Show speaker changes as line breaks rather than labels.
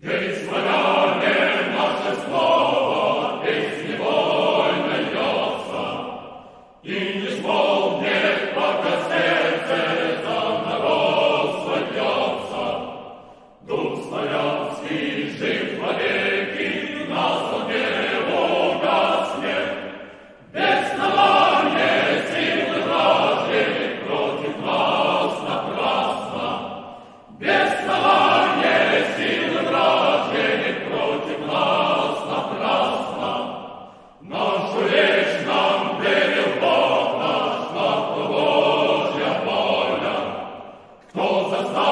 In this world. of